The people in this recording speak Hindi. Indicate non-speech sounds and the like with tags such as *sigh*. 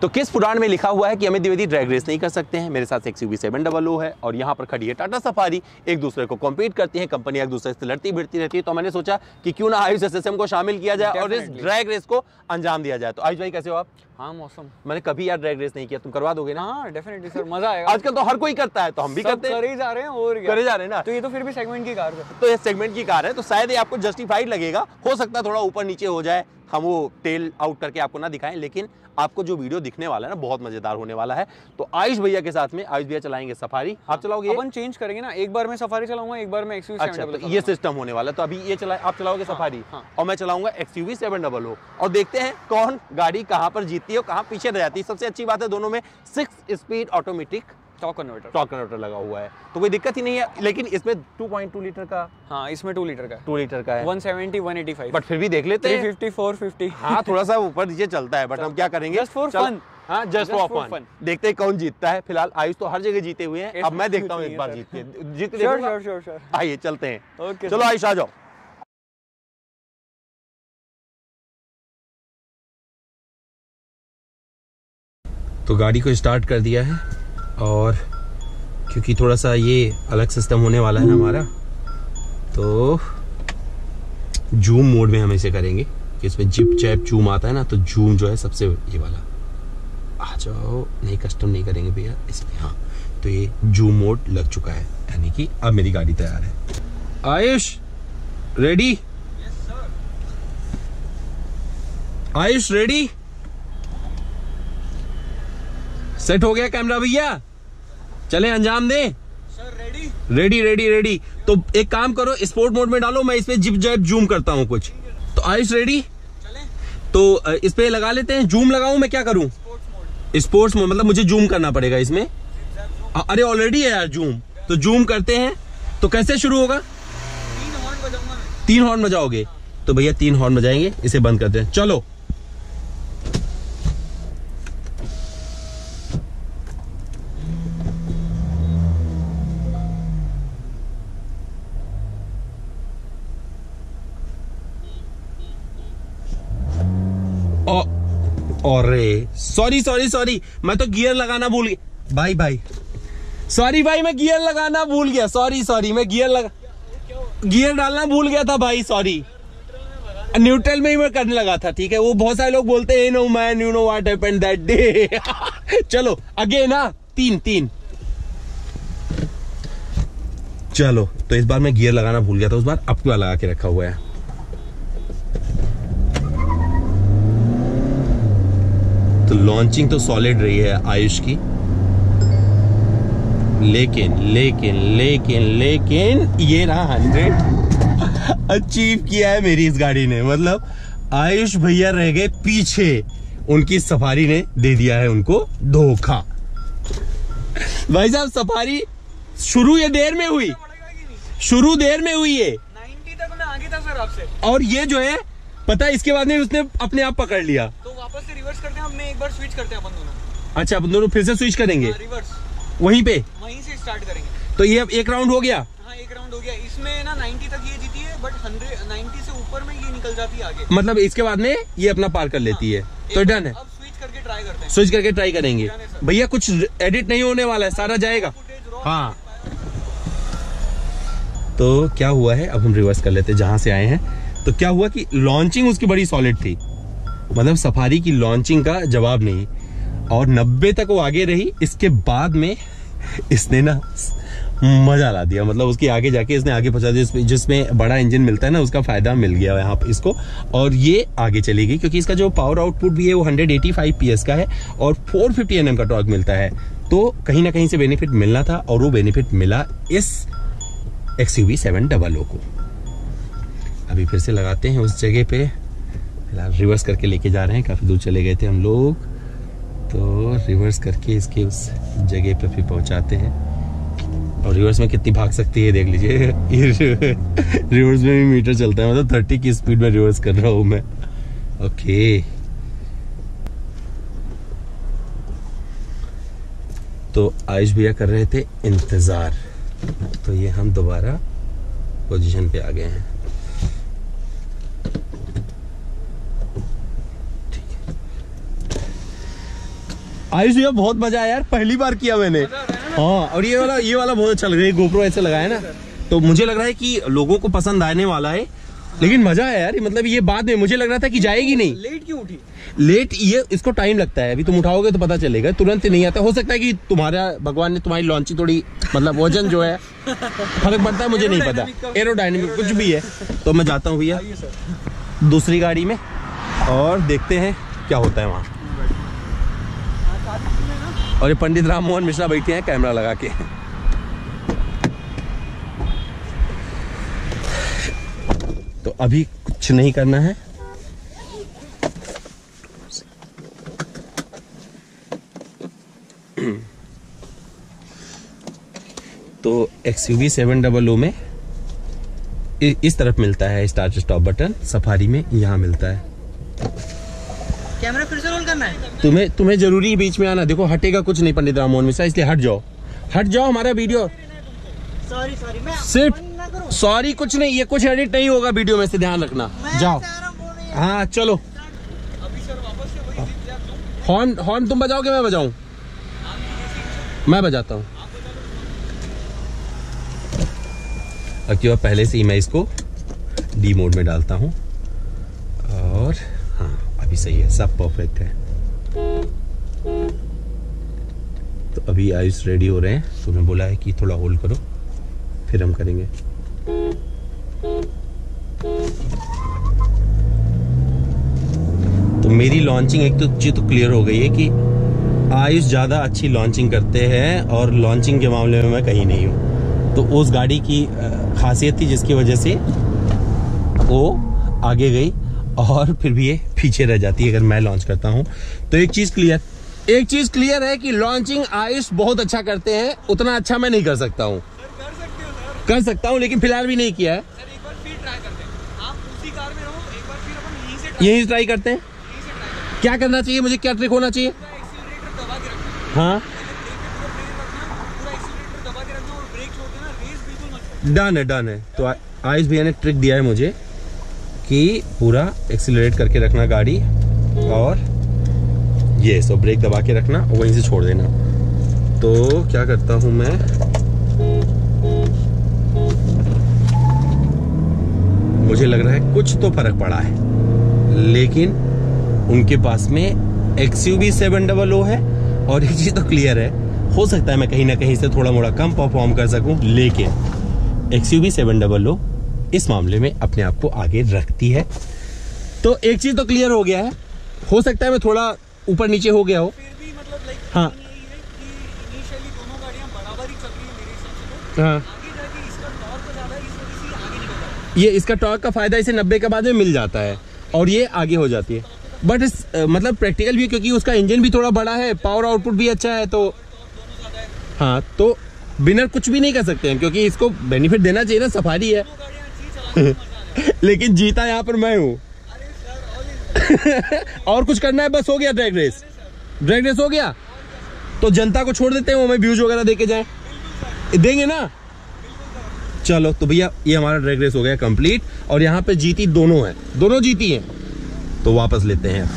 तो किस पुराण में लिखा हुआ है कि हमें द्विवेदी ड्रैग रेस नहीं कर सकते हैं? मेरे साथ X U seven double O है और यहाँ पर खड़ी है टाटा सफारी एक दूसरे को कॉम्पीट करती हैं कंपनी एक दूसरे से लड़ती भिड़ती रहती है। तो मैंने सोचा कि क्यों ना आयुष एसएसएम को शामिल किया जाए और इस ड्रैग रेस को अंजाम दिया जाए। तो आयुष भाई कैसे हो आप? हाँ मौसम। मैंने कभी यार ड्रैग रेस नहीं किया तुम करवा दोगे ना? हाँ डेफिनेटली सर मज़ा आएगा। आजकल तो हर कोई करता है तो हम भी करते हैं। करे ही जा रहे हैं और क्या। करे जा रहे हैं ना? तो ये तो फिर भी सेगमेंट की कार है। तो ये सेगमेंट की कार है तो शायद ये आपको जस्टिफाइड लगेगा। हो सकता है थोड़ा ऊपर नीचे हो जाए हम वो टेल आउट करके आपको ना दिखाएँ लेकिन आपको जो वीडियो दिखने वाला है ना बहुत मज़ेदार होने वाला है। तो आयुष भैया के साथ में आयुष भैया चलाएँगे सफारी। आप चलाओगे अपन चेंज करेंगे ना एक बार मैं सफारी चलाऊँगा एक बार मैं एक्सयू अच्छा तो ये सिस्टम होने वाला है तो अभी ये चला आप चलाओगे सफारी हाँ। और मैं चलाऊँगा X U V seven double और देखते हैं कौन गाड़ी कहाँ पर जीतती है और कहाँ पीछे रह जाती है। सबसे अच्छी बात है दोनों में six speed automatic torque converter torque converter लगा हुआ है। तो कोई दिक्कत ही नहीं है लेकिन इसमें 2.2 लीटर का हाँ इसमें टू लीटर का। 2 लीटर का है। 170 185 बट फिर भी देख लेते हैं। 350 450 हाँ थोड़ा सा ऊपर नीचे चलता है बट हम क्या करेंगे? हाँ जस्ट फॉर फन. देखते हैं कौन जीतता है। फ़िलहाल आयुष तो हर जगह जीते हुए हैं। अब मैं देखता हूँ एक बार जीत के आइए चलते हैं। चलो आयुष आ जाओ। तो गाड़ी को स्टार्ट कर दिया है और क्योंकि थोड़ा सा ये अलग सिस्टम होने वाला है हमारा तो जूम मोड में हम इसे करेंगे कि इसमें जिप चैप जूम आता है ना तो जूम जो है सबसे ये वाला। आ जाओ नहीं कस्टम नहीं करेंगे भैया इसमें हाँ तो ये जूम मोड लग चुका है यानी कि अब मेरी गाड़ी तैयार है। Ayush ready Ayush ready set हो गया कैमरा भैया। चले अंजाम दे। Sir ready ready ready ready तो एक काम करो स्पोर्ट मोड में डालो, मैं इस पे जिप जैप जूम करता हूँ कुछ। तो आयुष रेडी तो इस पे लगा लेते हैं। जूम लगाऊ मैं क्या करूँ? स्पोर्ट्स मोड मतलब मुझे जूम करना पड़ेगा इसमें। अरे ऑलरेडी है यार जूम तो जूम करते हैं। तो कैसे शुरू होगा? तीन हॉर्न बजाओगे। तो भैया तीन हॉर्न बजाएँगे। इसे बंद करते हैं। चलो ओ- अरे सॉरी सॉरी सॉरी मैं तो गियर लगाना भूल गया। भाई भाई। सॉरी भाई, मैं गियर लगाना भूल गया। सॉरी सॉरी मैं गियर लगा गियर डालना भूल गया था, भाई सॉरी न्यूट्रल में ही मैं करने लगा था, ठीक है? वो बहुत सारे लोग बोलते हैं no man you know what happened that day चलो अगे ना? तीन तीन। चलो तो इस बार मैं गियर लगाना भूल गया था, उस बार वाला लगा के रखा हुआ है। लॉन्चिंग तो सॉलिड रही है आयुष की। लेकिन लेकिन लेकिन लेकिन ये रहा हंड्रेड अचीव किया है मेरी इस गाड़ी ने। मतलब आयुष भैया रह गए पीछे। उनकी सफारी ने दे दिया है उनको धोखा। भाई साहब सफारी शुरू ये देर में हुई। शुरू देर में हुई है तक मैं आगे था सर आपसे। और ये जो है पता है इसके बाद में उसने अपने आप पकड़ लिया। तो वापस से रिवर्स करते हैं मैं एक बार स्विच करते हैं अपन दोनों। अच्छा अपन दोनों फिर से स्विच करेंगे? रिवर्स वहीं पे? वहीं से स्टार्ट करेंगे। तो ये अब एक राउंड हो गया? हाँ एक राउंड हो गया। इसमें ना 90 तक ये जीती है बट 100 90 से ऊपर में ये निकल जाती है आगे। मतलब इसके बाद में ये अपना पार कर लेती है। तो डन है। स्विच करके ट्राई करते हैं। स्विच करके ट्राई करेंगे। है. भैया कुछ एडिट नहीं होने वाला है सारा जाएगा। हाँ। तो क्या हुआ है? अब हम रिवर्स कर लेते हैं जहाँ से आए हैं। तो क्या हुआ कि लॉन्चिंग उसकी बड़ी सॉलिड थी। मतलब सफारी की लॉन्चिंग का जवाब नहीं। और 90 तक वो आगे रही, इसके बाद में इसने ना मज़ा ला दिया। मतलब उसके आगे जाके इसने आगे पहुँचा दिया जिसमें- बड़ा इंजन मिलता है ना, उसका फ़ायदा मिल गया यहाँ पे इसको। और ये आगे चली गई, क्योंकि इसका जो पावर आउटपुट भी है, वो 185 पीएस का है और 450 एनएम का टॉर्क मिलता है। तो कहीं ना कहीं से बेनिफिट मिलना था और वो बेनिफिट मिला इस एक्स यू को। अभी फिर से लगाते हैं उस जगह पे। फ़िलहाल रिवर्स करके लेके जा रहे हैं, काफ़ी दूर चले गए थे हम लोग। तो रिवर्स करके इसके उस जगह पे फिर पहुंचाते हैं। और रिवर्स में कितनी भाग सकती है, देख लीजिए। *laughs* रिवर्स में भी मीटर चलता है मतलब थर्टी की स्पीड में रिवर्स कर रहा हूँ मैं। ओके तो आयुष भैया कर रहे थे इंतज़ार। तो ये हम दोबारा पोजीशन पे आ गए हैं। आयुष भैया बहुत मज़ा आया यार पहली बार किया मैंने। हाँ और ये वाला ये वाला बहुत अच्छा लग रहा है गोप्रो ऐसे लगाया ना। तो मुझे लग रहा है कि लोगों को पसंद आने वाला है लेकिन मज़ा आया यार मतलब ये बाद में मुझे लग रहा था कि जाएगी नहीं। लेट क्यों उठी? लेट ये इसको टाइम लगता है अभी तुम उठाओगे तो पता चलेगा तुरंत नहीं आता। हो सकता है कि तुम्हारा भगवान ने तुम्हारी लॉन्चिंग थोड़ी मतलब वज़न जो है फ़र्क पड़ता है मुझे नहीं पता। एरोडाइनमिक कुछ भी है। तो मैं जाता हूँ भैया दूसरी गाड़ी में और देखते हैं क्या होता है वहाँ। और ये पंडित राम मोहन मिश्रा बैठे हैं कैमरा लगा के। तो अभी कुछ नहीं करना है। तो X U seven double O में इस तरफ़ मिलता है स्टार्ट स्टॉप बटन, सफारी में यहाँ मिलता है। कैमरा फिर से रोल करना है? तुम्हें तुम्हें ज़रूरी बीच में आना। देखो हटेगा कुछ नहीं पंडित राम मोहन मिश्रा इसलिए हट जाओ। हट जाओ हमारा वीडियो। सॉरी सॉरी मैं सिर्फ़ सॉरी कुछ नहीं ये कुछ एडिट नहीं होगा वीडियो में से ध्यान रखना। जाओ। हाँ चलो। अभी सर वापस से वही जिप जैप दूँ हॉर्न हॉर्न तुम बजाओगे मैं बजाऊं? मैं बजाता हूँ। अब पहले से ही मैं इसको डी मोड में डालता हूँ। अभी सही है, सब परफेक्ट है। तो अभी आयुष रेडी हो रहे हैं तो बोला है कि थोड़ा होल्ड करो, फिर हम करेंगे। तो मेरी लॉन्चिंग एक तो चीज़ तो क्लियर हो गई है कि आयुष ज़्यादा अच्छी लॉन्चिंग करते हैं और लॉन्चिंग के मामले में मैं कहीं नहीं हूँ। तो उस गाड़ी की खासियत थी जिसकी वजह से वो आगे गई। और फिर भी ये पीछे रह जाती है अगर मैं लॉन्च करता हूँ। तो एक चीज़ क्लियर एक चीज़ क्लियर है कि लॉन्चिंग आयुष बहुत अच्छा करते हैं उतना अच्छा मैं नहीं कर सकता हूँ। कर सकते हो सर। कर सकता हूँ लेकिन फ़िलहाल भी नहीं किया है। यहीं से ट्राई करते हैं। क्या करना चाहिए मुझे क्या ट्रिक होना चाहिए? हैं। डन है डन है। तो आयुष भैया ने ट्रिक दिया है मुझे। कि पूरा एक्सिलरेट करके रखना गाड़ी और ये सो ब्रेक दबा के रखना और वहीं से छोड़ देना। तो क्या करता हूँ मैं? मुझे लग रहा है कुछ तो फ़र्क पड़ा है, लेकिन उनके पास में X U B seven double O है और एक चीज़ तो क्लियर है। हो सकता है मैं कहीं ना कहीं से थोड़ा मोड़ा कम परफॉर्म कर सकूँ, लेकिन X U V seven double O इस मामले में अपने आप को आगे रखती है। तो एक चीज़ तो क्लियर हो गया है। हो सकता है मैं थोड़ा ऊपर नीचे हो गया हो। मतलब हाँ। है से तो। हाँ। इसका टॉर्क ये ये इसका का फ़ायदा इसे नब्बे के बाद में मिल जाता है और ये आगे हो जाती है। बट इस मतलब प्रैक्टिकल भी है क्योंकि उसका इंजन भी थोड़ा बड़ा है पावर आउटपुट भी अच्छा है तो हाँ तो बिनर कुछ भी नहीं कर सकते हैं क्योंकि इसको बेनिफिट देना चाहिए ना सफारी है। लेकिन जीता यहाँ पर मैं हूँ। और कुछ करना है, बस हो गया ड्रैग रेस ड्रैग रेस हो गया? तो जनता को छोड़ देते हैं हमें व्यूज़ वगैरह देके जाए। देंगे ना? चलो तो भैया, ये हमारा ड्रैग रेस हो गया कंप्लीट और यहाँ पे जीती दोनों है। दोनों जीती है। तो वापस लेते हैं।